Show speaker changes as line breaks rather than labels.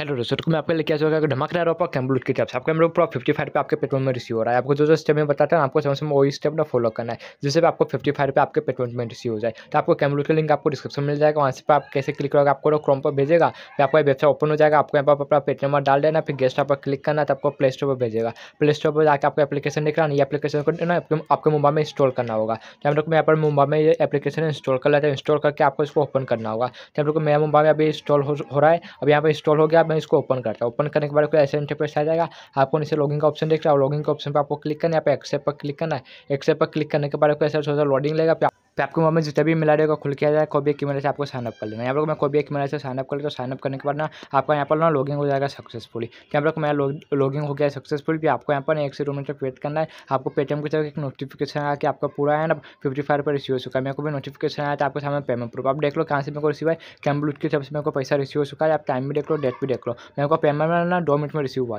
Hello दोस्तों तो मैं आपके लिए क्या होगा धमाकेदार ऑफ़र कैम्बलूट की तरफ़ से आपके लोग पूरा फिफ्टी फाइव पे आपके पेट्रोल में रिसीव हो रहा है। आपको जो जो स्टेप में बताता है, आपको समझ में वही स्टेप ना फॉलो करना है, जिससे आपको फिफ्टी फाइव पे आपके पेट्रोल में रिसीव हो जाए। तो आपको कैम्बलूट का लिंक आपको डिस्क्रिप्शन मिल जाएगा। वहाँ से आप कैसे क्लिक करोगे, आपको क्रोम पर भेजेगा, फिर आपका वेबसाइट ओपन हो जाएगा। आपको यहाँ पर अपना पेट्रोल में डाल देना, फिर गेस्ट पर क्लिक करना तो आपको प्ले स्टोर पर भेजेगा। प्ले स्टोर पर जाकर आपको एप्लीकेशन दिख रहा है। एप्लीकेशन को ना आपके मोबाइल में इंस्टॉल करना होगा। तो हम लोग यहाँ पर मोबाइल में एप्लीकेशन इंस्टॉल कर लेते हैं। इंस्टॉल करके आपको इसको ओपन करना होगा। तो हम लोग मेरा मोबाइल में अभी इंस्टॉल हो रहा है। अब यहाँ पर इंस्टॉल हो गया मैं इसको ओपन करता हूँ। ओपन करने के बाद कोई ऐसे इंटरफेस आ जाएगा, आपको नीचे लॉगिंग का ऑप्शन देख रहा है। लॉगिंग के ऑप्शन पर आपको क्लिक करना है, यहाँ पे एक्सेप्ट पर क्लिक करना है। एक्सेप्ट पर क्लिक करने के बाद कोई ऐसा सोचा लोडिंग लेगा फिर आपको मोबाइल में जितना भी मिला रहेगा, खुल के आ जाएगा भी एक ईमेल से आपको साइनअप कर लेना। यहाँ पर मैं भी एक ईमेल से साइनअप कर लेता तो साइनअप करने के बाद ना, आपका यहाँ पर ना लॉगिंग हो जाएगा सक्सेसफुली यहाँ पर मेरा लॉगिंग हो गया सक्सेसफुल भी आपको यहाँ पर एक से दो मिनट वेट करना है। आपको पेटीएम की तरफ़ एक नोटिफिकेशन आया कि आपका पूरा है ना फिफ्टी फाइव पर रिसीव हो चुका है। मेरे को भी नोटिफिकेशन आया था, आपके सामने पेमेंट प्रूफ आप देख लो कहाँ से मेरे को रिसीव है। कैम्बलूट की तरफ़ से मेरे को पैसा रिसीव हो चुका है। आप टाइम भी देख लो डेट भी देख लो। मेरे को पेमेंट ना दो मिनट में रिसीव हुआ